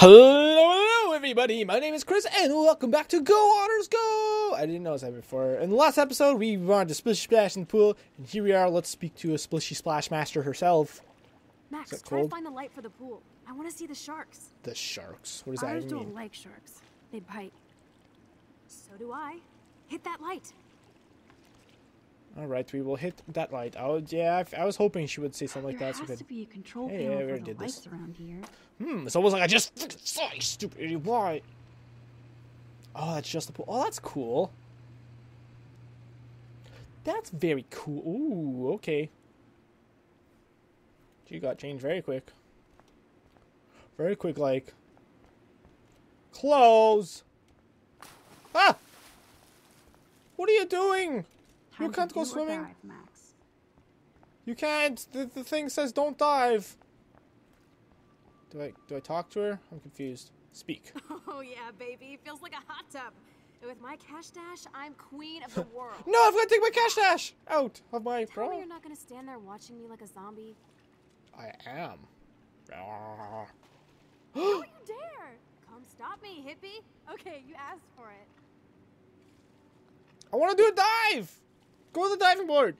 Hello, everybody. My name is Chris, and welcome back to Go Otters Go. I didn't know that before. In the last episode, we wanted to splish splash in the pool, and here we are. Let's speak to a splishy splash master herself. Max, try cold? to find the light for the pool. I want to see the sharks. The sharks. What does that Otters even don't like sharks. They bite. So do I. Hit that light. All right, we will hit that light. Oh, yeah. I, I was hoping she would say something like there that. So has good. to be a control Hey, panel for the did this. around here. Hmm. It's almost like I just saw you, stupid idiot. Why? Oh, that's just the pool. Oh, that's cool. That's very cool. Ooh, okay. She got changed very quick. Very quick, like. Close. Ah! What are you doing? You can't go swimming. dive, Max. You can't. The, the thing says don't dive. Do I do I talk to her? I'm confused. Speak. Oh, yeah, baby. Feels like a hot tub. And with my cash dash, I'm queen of the world. No, I've got to take my cash dash out of my Tell me you're not going to stand there watching me like a zombie. I am. Don't you dare! Come stop me, hippie. Okay, you asked for it. I want to do a dive. Go to the diving board.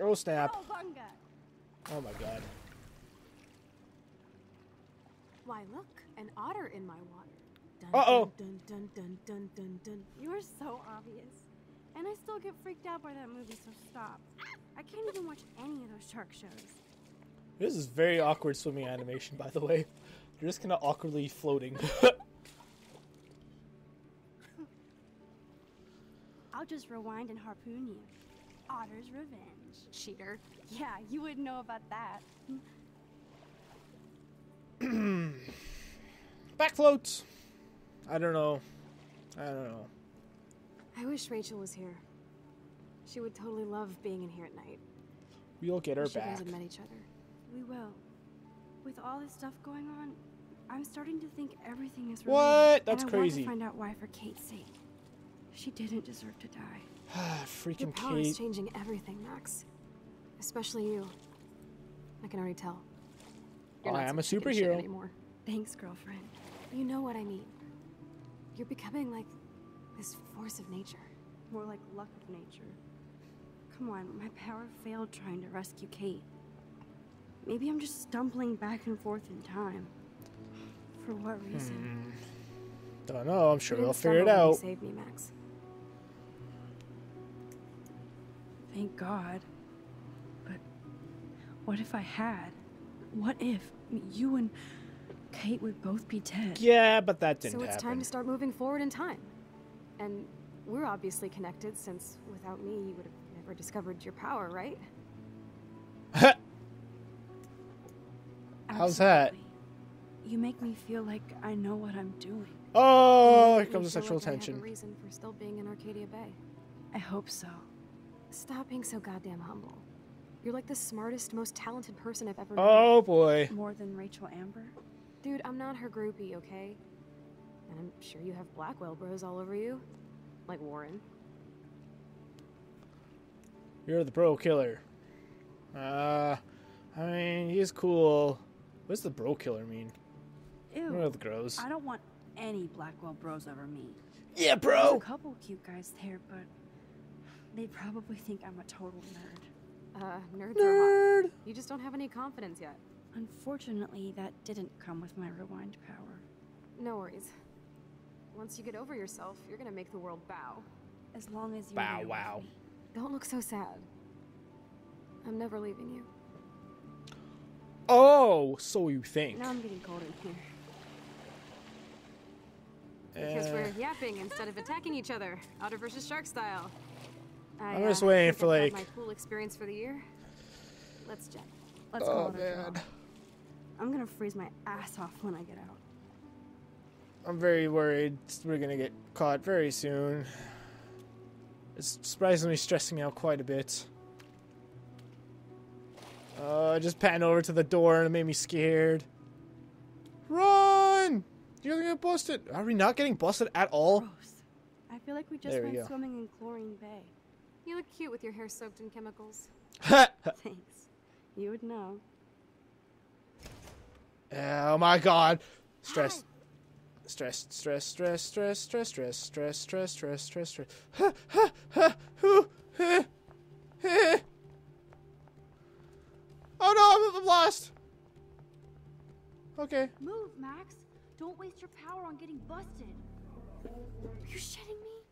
Oh snap! Oh. Oh my god. Why, look, an otter in my water. Dun, Uh-oh. Dun, dun, dun, dun, dun, dun. You are so obvious. And I still get freaked out by that movie, so stop. I can't even watch any of those shark shows. This is very awkward swimming animation, by the way. You're just kind of awkwardly floating. just rewind and harpoon you. Otter's revenge. Cheater. Yeah, you wouldn't know about that. Back floats. I don't know. I don't know. I wish Rachel was here. She would totally love being in here at night. We'll get her Wish you back. guys had met each other. We will. With all this stuff going on, I'm starting to think everything is What? related. That's and I crazy. Want to find out why for Kate's sake. She didn't deserve to die. Freaking Your power Kate. is changing everything, Max. Especially you. I can already tell. You're I not am a some chicken shit superhero. anymore. Thanks, girlfriend. You know what I mean. You're becoming like this force of nature. More like luck of nature. Come on, my power failed trying to rescue Kate. Maybe I'm just stumbling back and forth in time. For what reason? Hmm. Don't know. I'm sure they'll didn't figure it stumble when you out. Saved me, Max. Thank God. But what if I had? What if you and Kate would both be dead? Yeah, but that didn't so it's happen. time to start moving forward in time. And we're obviously connected since without me you would have never discovered your power, right? How's that? You make me feel like I know what I'm doing. oh, here comes the sexual like I tension. a reason for still being in Arcadia Bay. I hope so. Stop being so goddamn humble. You're like the smartest, most talented person I've ever met. Oh boy. More than Rachel Amber? Dude, I'm not her groupie, okay? And I'm sure you have Blackwell bros all over you. Like Warren. You're the bro killer. Uh, I mean, he's cool. What does the bro killer mean? Ew. What are the grows? I don't want any Blackwell bros over me. Yeah, There's bro. a couple cute guys there, but they probably think I'm a total nerd. Uh, nerds are hot. Nerd. You just don't have any confidence yet. Unfortunately, that didn't come with my rewind power. No worries. Once you get over yourself, you're gonna make the world bow. As long as you're Bow wow. Don't look so sad. I'm never leaving you. Oh, so you think? Now I'm getting cold in here. Because Uh, we're yapping instead of attacking each other, otter versus shark style. I, I'm just uh, waiting for, like- my pool experience for the year. Let's jet. Let's oh call it man, I'm gonna freeze my ass off when I get out. I'm very worried we're gonna get caught very soon. It's surprisingly stressing me out quite a bit. Uh, just pan over to the door and it made me scared. Run! You're gonna get busted. Are we not getting busted at all? Gross. I feel like we just There went go. swimming in Chlorine Bay. You look cute with your hair soaked in chemicals. Thanks. You would know. Oh my god. Stress. Stress, stress, stress, stress, stress, stress, stress, stress, stress, stress, stress. Ha, ha, ha, hoo, heh, heh. Oh no, I'm, I'm lost. Okay. Move, Max. Don't waste your power on getting busted. Are you shitting me?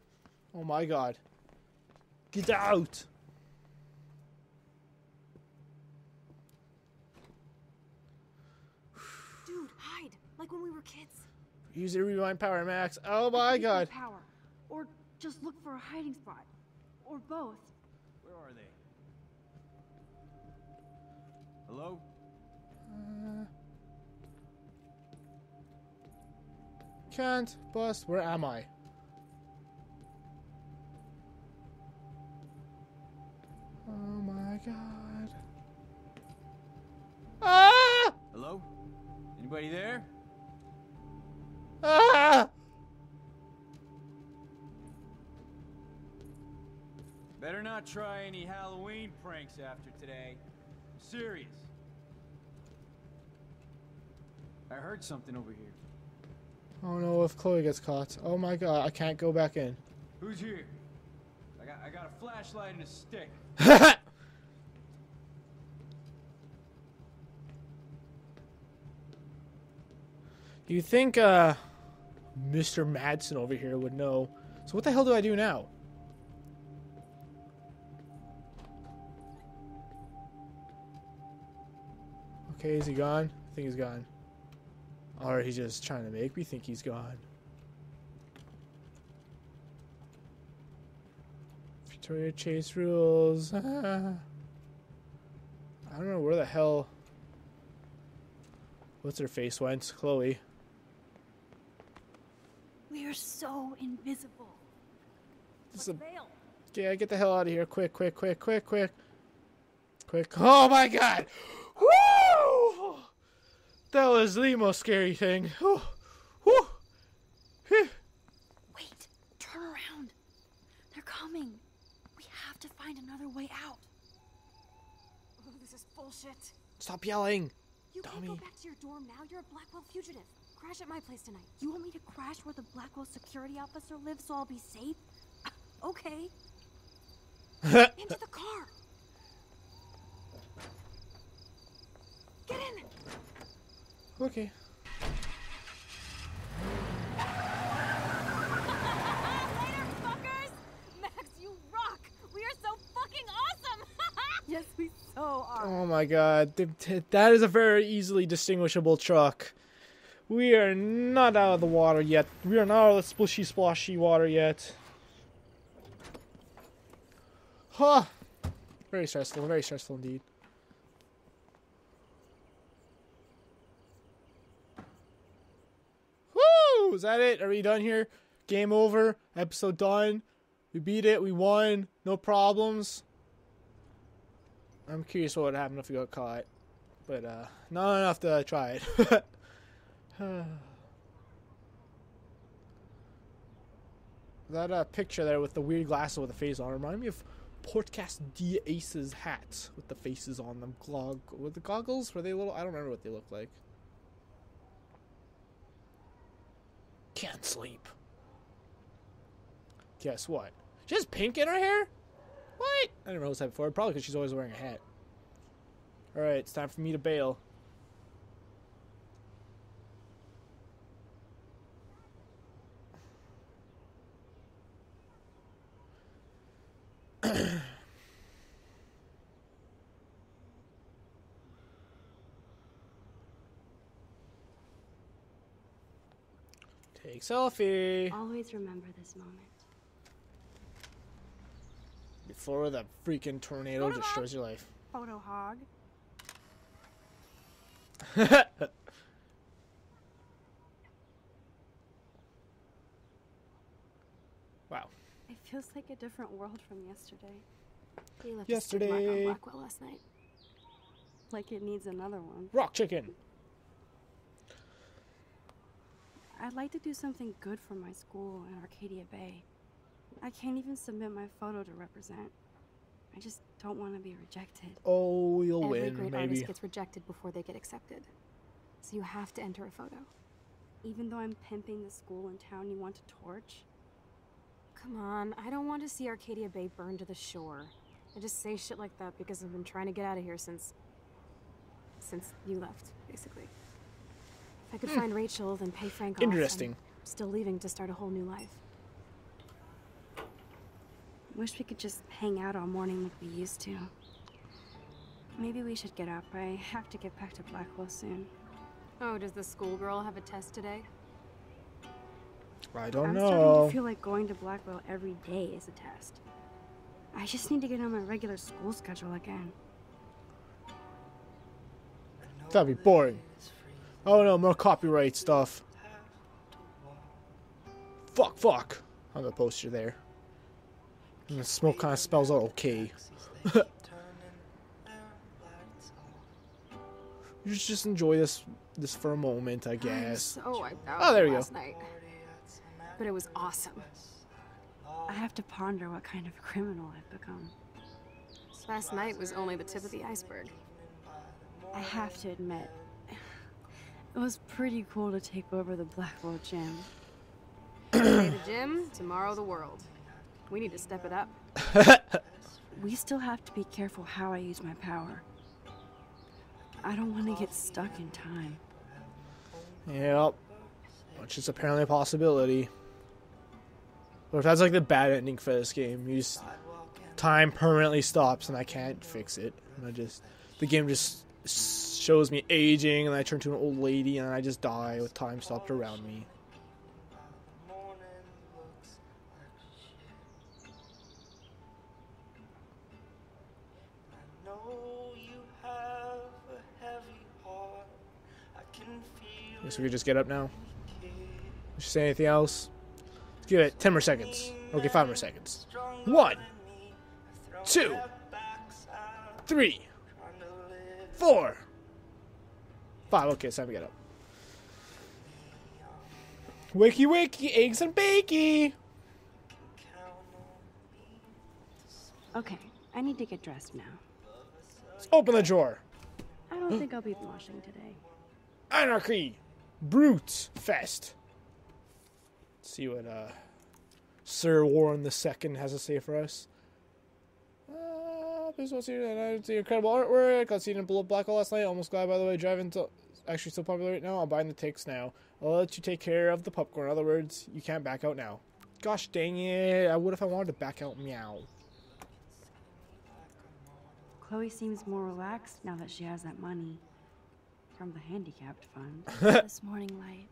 Oh my god. Get out. Dude, hide! Like when we were kids. Use your rewind power, Max. Oh my Use god. Power. Or just look for a hiding spot. Or both. Where are they? Hello? Uh, can't bust. Where am I? Oh my god. Ah! Hello? Anybody there? Ah! Better not try any Halloween pranks after today. I'm serious. I heard something over here. Oh no, if Chloe gets caught. Oh my god, I can't go back in. Who's here? I got I got a flashlight and a stick. you think uh Mr. Madsen over here would know. So what the hell do I do now? Okay, is he gone? I think he's gone. Or he's just trying to make me think he's gone. Victoria Chase rules. I don't know where the hell. What's her face went? Chloe. We are so invisible. This is a. Yeah, get the hell out of here. Quick, quick, quick, quick, quick. Quick. Oh my god! Woo! That was the most scary thing. Whew. Whew. Phew. Wait. Turn around. They're coming. We have to find another way out. Oh, this is bullshit. Stop yelling. You can't go back to your dorm now. You're a Blackwell fugitive. Crash at my place tonight. You want me to crash where the Blackwell security officer lives so I'll be safe? Okay. Into the car. Get in. okay. Later, fuckers. Max, you rock. We are so fucking awesome. Yes, we so are. Oh, oh my god. Th- th- That is a very easily distinguishable truck. We are not out of the water yet. We are not out of the splishy splashy water yet. Huh. Very stressful, very stressful indeed. Woo! Is that it? Are we done here? Game over. Episode done. We beat it. We won. No problems. I'm curious what would happen if we got caught. But uh not enough to try it. that uh, picture there with the weird glasses with the face on reminded me of Portcast D Ace's hats with the faces on them. Glog with the goggles were they little? I don't remember what they looked like. Can't sleep. Guess what? She has pink in her hair. What? I didn't notice that before. Probably because she's always wearing a hat. All right, it's time for me to bail. Take selfie Always remember this moment. Before the freaking tornado destroys your life. Photo hog. wow. It feels like a different world from yesterday. They left a skid mark Yesterday. on Blackwell last night. Like it needs another one. Rock chicken. I'd like to do something good for my school in Arcadia Bay. I can't even submit my photo to represent. I just don't want to be rejected. Oh, you'll Every win, great maybe. artist gets rejected before they get accepted. so you have to enter a photo. Even though I'm pimping the school in town you want to torch? Come on, I don't want to see Arcadia Bay burned to the shore. I just say shit like that because I've been trying to get out of here since. since you left, basically. If I could hmm. find Rachel, then pay Frank off. I'm Interesting. Still leaving to start a whole new life. Wish we could just hang out all morning like we used to. Maybe we should get up. I have to get back to Blackwell soon. Oh, does the schoolgirl have a test today? I don't I'm know. starting to feel like going to Blackwell every day is a test. I just need to get on my regular school schedule again. That'd be boring. Oh no, more copyright stuff. Fuck, fuck. On the poster there. And the smoke kind of spells out okay. you just enjoy this this for a moment, I I'm guess. so wiped out Oh, there you go. last night. But it was awesome. I have to ponder what kind of criminal I've become. Last night was only the tip of the iceberg. I have to admit, it was pretty cool to take over the Blackwell gym. Today the gym, tomorrow the world. We need to step it up. We still have to be careful how I use my power. I don't want to get stuck in time. Yep. Which is apparently a possibility. But if that's like the bad ending for this game, you just time permanently stops and I can't fix it. And I just the game just shows me aging and I turn to an old lady and I just die with time stopped around me. I guess we could just get up now. Did she say anything else? Let's give it 10 more seconds. Okay, 5 more seconds. One, two, three, four, five. Okay, it's time to get up. Wakey wakey, eggs and bakey. Okay, I need to get dressed now. Open the drawer. I don't think I'll be washing today. Anarchy, Brute Fest. Let's see what uh, Sir Warren the Second has to say for us. Uh, please see it. the incredible artwork. I got seen in Below Black Hole last night. Almost glad, by the way. Driving to actually so popular right now. I'm buying the tickets now. I'll let you take care of the popcorn. In other words, you can't back out now. Gosh dang it! I would if I wanted to back out. Meow. Chloe seems more relaxed now that she has that money from the handicapped fund. this morning light,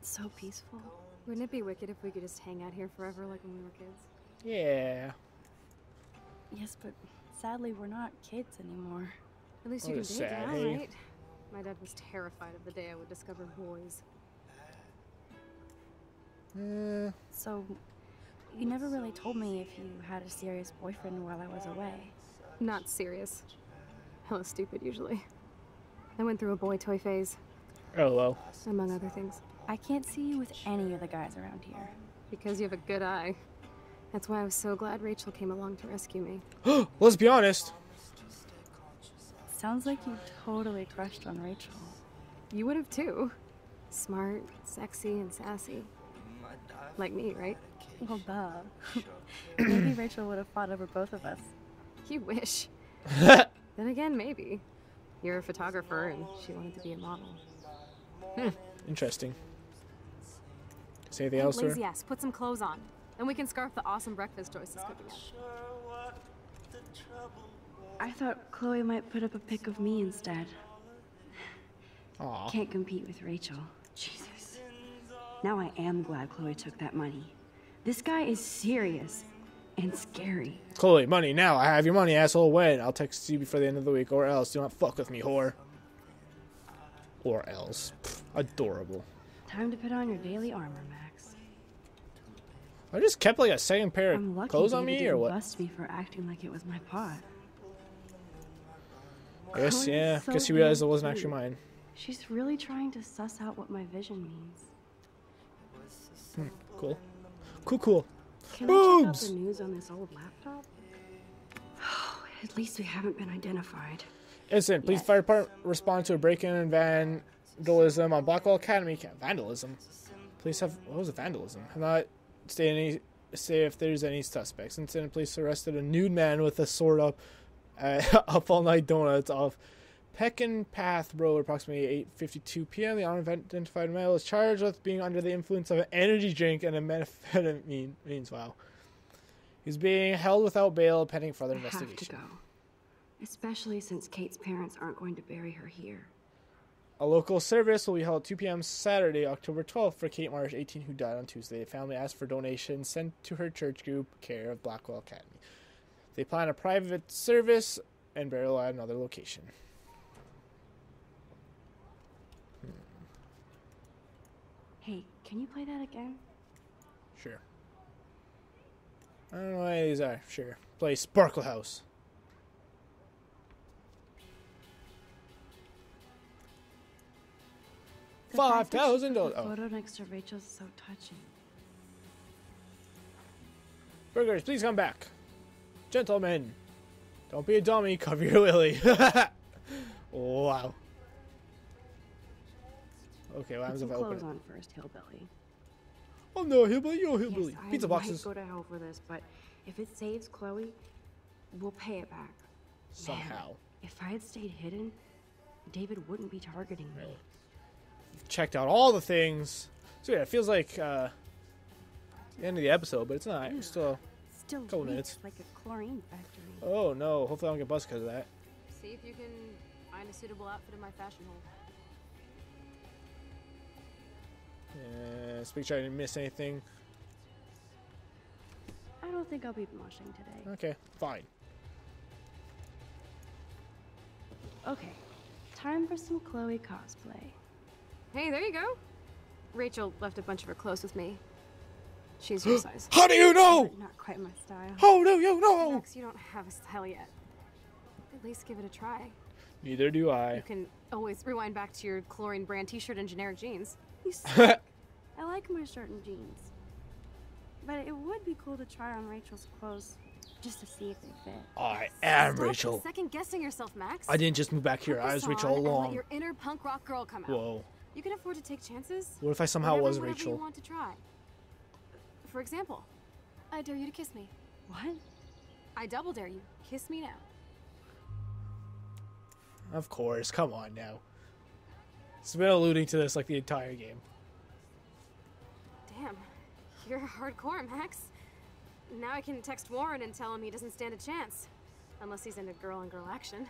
it's so peaceful. Wouldn't it be wicked if we could just hang out here forever like when we were kids? Yeah. Yes, but sadly we're not kids anymore. At least What you can date sad now, right? My dad was terrified of the day I would discover boys. Uh, So, you never really told me if you had a serious boyfriend while I was away. Not serious. Hella stupid, usually. I went through a boy toy phase, oh well. among other things. I can't see you with any of the guys around here. Because you have a good eye. That's why I was so glad Rachel came along to rescue me. Let's be honest. Sounds like you totally crushed on Rachel. You would have too. Smart, sexy, and sassy. Like me, right? Well, duh. Maybe Rachel would have fought over both of us. You wish. then again, maybe. You're a photographer and she wanted to be a model. Hmm, interesting. Say anything Hey, else, sir? lazy ass, put some clothes on. Then we can scarf the awesome breakfast Joyce is cooking up. I thought Chloe might put up a pic of me instead. Aw. Can't compete with Rachel. Jesus. Now I am glad Chloe took that money. This guy is serious and scary. Chloe, money now. I have your money, asshole. When? I'll text you before the end of the week, or else. Do not fuck with me, whore. Or else. Pfft, adorable. Time to put on your daily armor, Max. I just kept like a second pair I'm of clothes on me, or what? bust me for acting like it was my pot. I guess, Chloe yeah. so guess you realized it wasn't actually mine. She's really trying to suss out what my vision means. Hmm, cool. Cool, cool. Can we check out Boobs! the news on this old laptop? At least we haven't been identified. Incident. Police Yes. fire department respond to a break-in in van vandalism on Blackwell Academy. Vandalism. Police have what was it? Vandalism. Have not say any say if there's any suspects. Instead, police arrested a nude man with a sword up uh, up all night donuts off Pekin Path Road, approximately 8:52 p.m. The unidentified male is charged with being under the influence of an energy drink and a methamphetamine. Means wow. He's being held without bail pending further I have to investigation. go. Especially since Kate's parents aren't going to bury her here. A local service will be held at 2 p.m. Saturday, October 12th for Kate Marsh, 18, who died on Tuesday. The family asked for donations sent to her church group, care of Blackwell Academy. They plan a private service and burial at another location. Hey, can you play that again? Sure. I don't know what these are. Sure. Play Sparkle House. The that she $5,000. the Oh. photo next to Rachel's is so touching. Burgers, please come back. Gentlemen, don't be a dummy. Cover your lily. wow. Okay, what Put happens some if I open clothes it? on first, hillbilly. Oh no, hillbilly, you're a hillbilly. Yes, I Pizza might boxes. go to hell for this, but if it saves Chloe, we'll pay it back. Somehow. If I had stayed hidden, David wouldn't be targeting me. Checked out all the things. So yeah, it feels like uh, the end of the episode, but it's not. It's still. Still Couple minutes. like a chlorine factory. Oh no! Hopefully I don't get buzzed because of that. See if you can find a suitable outfit in my fashion hole. Uh, yeah, let's make sure I didn't miss anything. I don't think I'll be moshing today. Okay, fine. Okay, time for some Chloe cosplay. Hey, there you go. Rachel left a bunch of her clothes with me. She's your size. How do you know? Not quite my style. How do you know? Max, you don't have a style yet. At least give it a try. Neither do I. You can always rewind back to your chlorine brand t-shirt and generic jeans. You suck. I like my shirt and jeans. But it would be cool to try on Rachel's clothes just to see if they fit. I am Stop Rachel. second guessing yourself, Max. I didn't just move back here. I was Rachel all on let along. your inner punk rock girl come out. Whoa. You can afford to take chances. What if I somehow Whatever was and whatever You want to try. For example, I dare you to kiss me. What? I double dare you. Kiss me now. Of course. Come on now. It's been alluding to this like the entire game. Damn, you're hardcore, Max. Now I can text Warren and tell him he doesn't stand a chance. Unless he's into girl on girl action.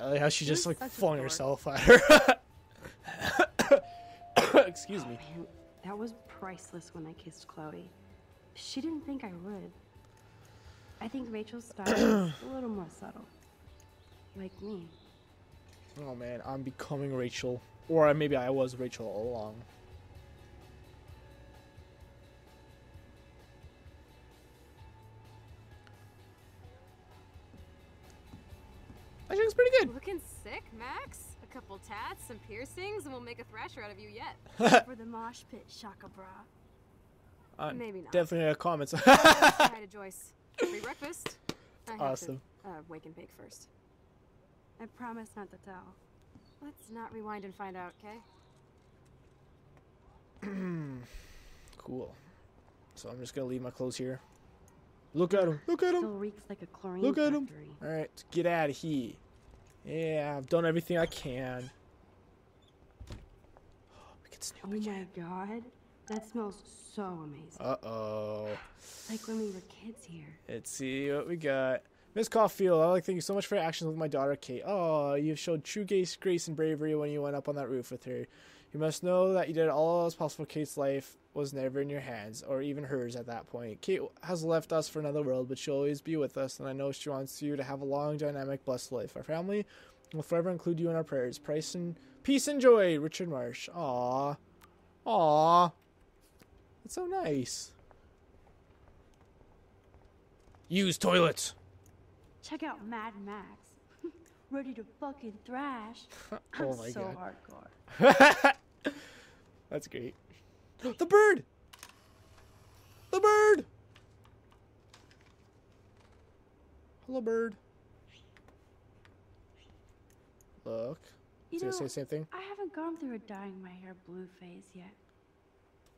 I like how she just like flung herself at her. Excuse me. Oh, man, that was priceless when I kissed Chloe. She didn't think I would. I think Rachel's style is a little more subtle. Like me. Oh man, I'm becoming Rachel. Or maybe I was Rachel all along. I think it's pretty good. Looking sick, Max? A couple tats, some piercings, and we'll make a thrasher out of you yet. For the mosh pit, Shaka Bra. Uh, Maybe not. Definitely in the comments. Hi to Joyce. Free breakfast. I have Awesome. To, uh, wake and bake first. I promise not to tell. Let's not rewind and find out, okay? cool. So I'm just gonna leave my clothes here. Look at him. Look at him! Still reeks like a chlorine Look at him. All right, get out of here. Yeah, I've done everything I can. we can snoop Oh again. my god. That smells so amazing. Uh oh. like when we were kids here. Let's see what we got. Miss Caulfield, I'd like to thank you so much for your actions with my daughter Kate. Oh, you showed true grace, grace and bravery when you went up on that roof with her. You must know that you did all as possible. Kate's life was never in your hands, or even hers at that point. Kate has left us for another world, but she'll always be with us, and I know she wants you to have a long, dynamic, blessed life. Our family will forever include you in our prayers. Price and peace and joy, Richard Marsh. Aw, aw, that's so nice. Use toilets. Check out Mad Max. Ready to fucking thrash. Oh I'm my so god. hardcore. That's great. The bird! The bird! Hello, bird. Look. You Did I know, say the same thing? I haven't gone through a dyeing my hair blue phase yet.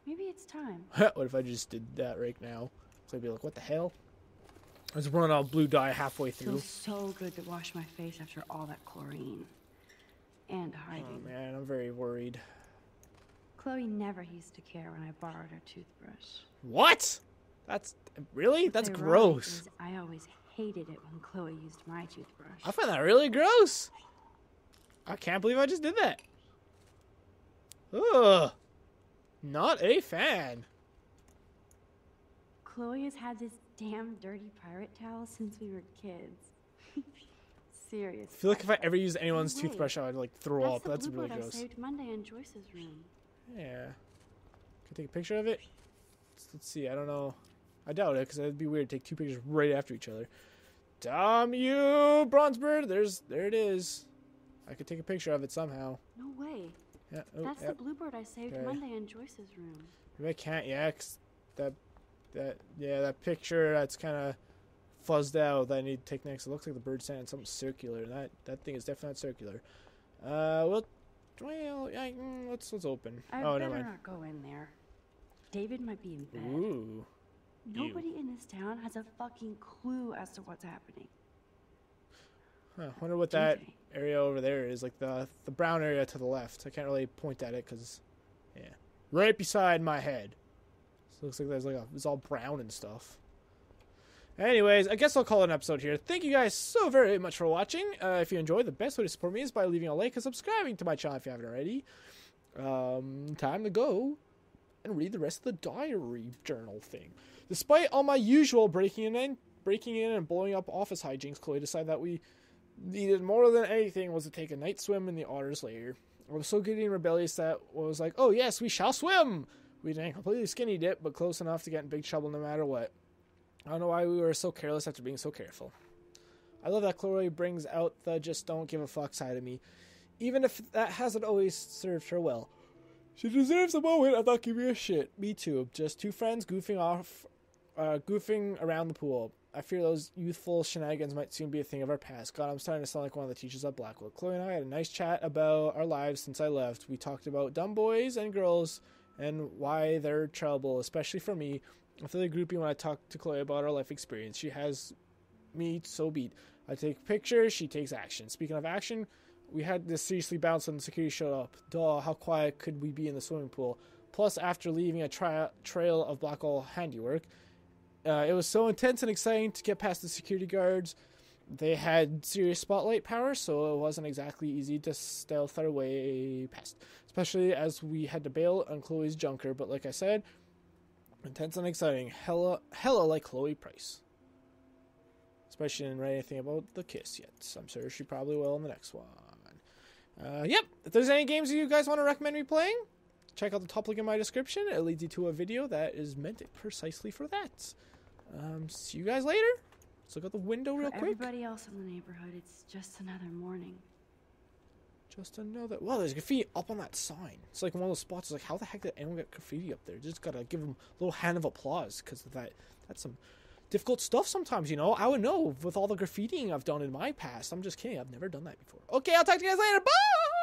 Maybe it's time. what if I just did that right now? So I'd be like, what the hell? I was running out blue dye halfway through. Feels so good to wash my face after all that chlorine. And hiding. Oh man, I'm very worried. Chloe never used to care when I borrowed her toothbrush. What? That's really? That's gross. I always hated it when Chloe used my toothbrush. I find that really gross. I can't believe I just did that. Ugh. Not a fan. Chloe has had this damn dirty pirate towel since we were kids. Serious. I feel like if I ever used anyone's Wait. toothbrush, I would like throw That's up. That's really I gross. saved Monday in Joyce's room. Yeah. Can I take a picture of it? Let's, let's see. I don't know. I doubt it because it'd be weird to take two pictures right after each other. Damn you, Bronzebird! There's there it is. I could take a picture of it somehow. No way. Yeah. Oh, That's the bluebird I saved Okay. Monday in Joyce's room. Maybe I can't. Yeah, 'cause that that yeah that picture that's kind of fuzzed out that I need to take next. It looks like the bird standing something circular. That that thing is definitely not circular. Uh, well, well, yeah, mm, let's let's open. I oh, better never mind. not go in there. David might be in bed. Ooh. Nobody in this town has a fucking clue as to what's happening. Huh, wonder what that area over there is, like the the brown area to the left. I can't really point at it because, yeah, right beside my head. Looks like there's like a it's all brown and stuff. Anyways, I guess I'll call it an episode here. Thank you guys so very much for watching. Uh, if you enjoyed, the best way to support me is by leaving a like and subscribing to my channel if you haven't already. Um, time to go and read the rest of the diary journal thing. Despite all my usual breaking in and breaking in and blowing up office hijinks, Chloe decided that we needed more than anything was to take a night swim in the otter's lair. I was so giddy and rebellious that I was like, oh yes, we shall swim! We didn't completely skinny dip, but close enough to get in big trouble no matter what. I don't know why we were so careless after being so careful. I love that Chloe brings out the just don't give a fuck side of me, even if that hasn't always served her well. She deserves a moment of not giving a shit. Me too. Just two friends goofing off, uh, goofing around the pool. I fear those youthful shenanigans might soon be a thing of our past. God, I'm starting to sound like one of the teachers at Blackwell. Chloe and I had a nice chat about our lives since I left. We talked about dumb boys and girls and why they're trouble, especially for me. Feel like groupie when I talk to Chloe about our life experience. She has me so beat. I take pictures, she takes action. Speaking of action, we had this seriously bounce when the security showed up. Duh, how quiet could we be in the swimming pool? Plus, after leaving a tri- trail of black hole handiwork, uh, it was so intense and exciting to get past the security guards. They had serious spotlight power, so it wasn't exactly easy to stealth our way past, especially as we had to bail on Chloe's junker. But like I said, intense and exciting. Hella, hella like Chloe Price. Especially didn't write anything about the kiss yet. So I'm sure she probably will in the next one. Uh, yep. If there's any games you guys want to recommend me playing, check out the top link in my description. It leads you to a video that is meant precisely for that. Um, see you guys later. Let's look out the window real For quick. everybody else in the neighborhood, it's just another morning. Just another. Well, there's graffiti up on that sign. It's like one of those spots. It's like, how the heck did anyone get graffiti up there? Just gotta give them a little hand of applause because that that's some difficult stuff. Sometimes, you know. I would know with all the graffitiing I've done in my past. I'm just kidding. I've never done that before. Okay, I'll talk to you guys later. Bye.